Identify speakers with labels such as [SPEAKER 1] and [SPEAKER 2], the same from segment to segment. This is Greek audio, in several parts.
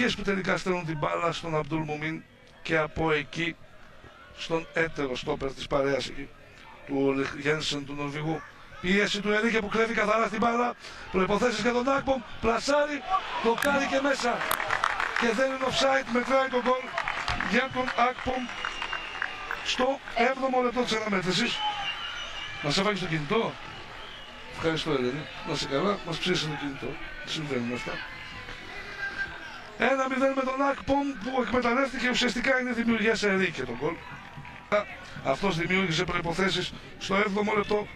[SPEAKER 1] Τουρκίες που τελικά στέλνουν την μπάλα στον Αμπτούλ Μουμίν και από εκεί στον έτερο στόπερ της παρέας εκεί, του Γένσεν του Νορβηγού. Πίεση του Ερίκε που κλέβει καθαρά την μπάλα. Προϋποθέσεις για τον Άκπομ. Πλασάρι, το κάνει και μέσα. Και δεν είναι offside, μετράει το γκολ για τον Άκπομ στο 7ο λεπτό της αναμέτρησης. Μας έφαγες το κινητό. Ευχαριστώ Ελένη. Να σε καλά, μας ψήσε το κινητό. Συμβαίνουν αυτά. Ένα 0 με τον Ακπομ που εκμεταλλεύτηκε ουσιαστικά είναι δημιουργία σε Ερίκε τον γκολ. Αυτός δημιούργησε προϋποθέσεις στο 7ο λεπτό.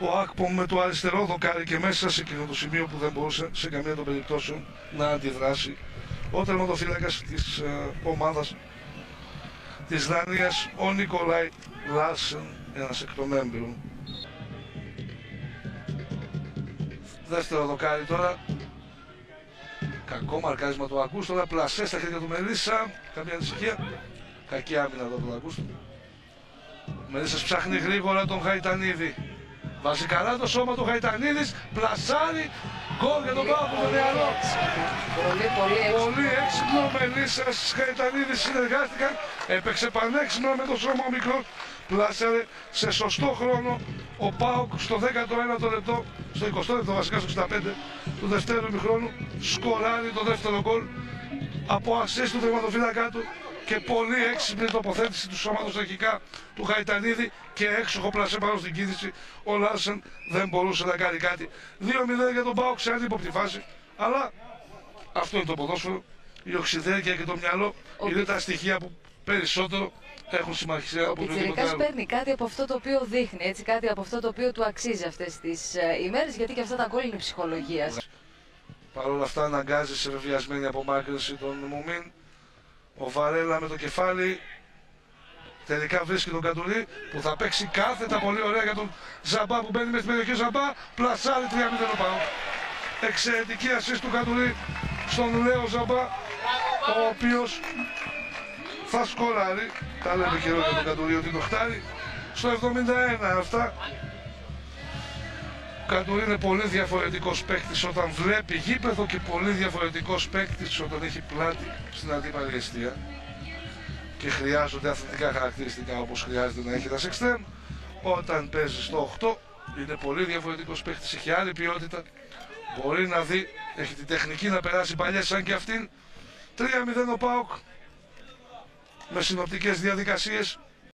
[SPEAKER 1] Ο Ακπομ με το αριστερό δοκάρι και μέσα σε εκείνο το σημείο που δεν μπορούσε σε καμία των περιπτώσεων να αντιδράσει ο τερματοφύλακας της ε, ομάδας της Δανίας, ο Νικολάη Λάρσεν, ένας εκ των έμπειρων. Δεύτερο δοκάρι τώρα. Κακό μαρκάρισμα του Αγκούστο, τώρα πλασές στα χέρια του Μελίσσα. Καμία ανησυχία. Κακή άμυνα εδώ του Αγκούστο. Ο Μελίσσας ψάχνει γρήγορα τον Χαϊτανίδη. Βάζει καλά το σώμα του Χαϊτανίδης, πλασάρει, γκολ για τον Πάπου τον νεαρό.
[SPEAKER 2] Πολύ, πολύ έξυπνο.
[SPEAKER 1] Πολύ έξυπνο, Μελίσσας, Χαϊτανίδης συνεργάστηκαν, έπαιξε πανέξυπνο με το σώμα ο μικρός, πλάσαρε σε σωστό χρόνο ο Πάουκ στο 19ο λεπτό, στο 20ο λεπτό βασικά στο 65 του δευτέρου μηχρόνου, σκοράρει το δεύτερο γκολ από ασίστ του τερματοφύλακά του και πολύ έξυπνη τοποθέτηση του σώματος αρχικά του Χαϊτανίδη και έξοχο πλασέ πάνω στην κίνηση. Ο Λάρσεν δεν μπορούσε να κάνει κάτι. 2-0 για τον Πάουκ σε αντίποπτη φάση. Αλλά αυτό είναι το ποδόσφαιρο. Η οξυδέρκεια και το μυαλό είναι τα στοιχεία που περισσότερο έχουν συμμαχισία από
[SPEAKER 2] Ο
[SPEAKER 1] οτιδήποτε
[SPEAKER 2] Πιτσιρικάς
[SPEAKER 1] άλλο.
[SPEAKER 2] παίρνει κάτι από αυτό το οποίο δείχνει, έτσι, κάτι από αυτό το οποίο του αξίζει αυτές τις ε, ημέρες, γιατί και αυτά τα γκολ είναι ψυχολογίας.
[SPEAKER 1] Παρ' όλα αυτά αναγκάζει σε βεβαιασμένη απομάκρυνση τον Μουμίν. Ο Βαρέλα με το κεφάλι τελικά βρίσκει τον Καντουρί που θα παίξει κάθετα πολύ ωραία για τον Ζαμπά που μπαίνει με στην περιοχή Ζαμπά. Πλασάρει 3-0 ο Πάο. Εξαιρετική assist του Καντουρί στον Λέο Ζαμπά ο οποίος θα σκοράρει. Τα λέμε καιρό για τον Καντουρί ότι το χτάρει. Στο 71 αυτά Καντουρί είναι πολύ διαφορετικός παίκτης όταν βλέπει γήπεδο και πολύ διαφορετικός παίκτης όταν έχει πλάτη στην αντίπαλη αιστεία και χρειάζονται αθλητικά χαρακτηριστικά όπως χρειάζεται να έχει ένα εξτρέμ. Όταν παίζει στο 8 είναι πολύ διαφορετικός παίκτης, έχει άλλη ποιότητα. Μπορεί να δει, έχει την τεχνική να περάσει παλιές σαν και αυτήν. 3-0 ο Πάοκ με συνοπτικές διαδικασίες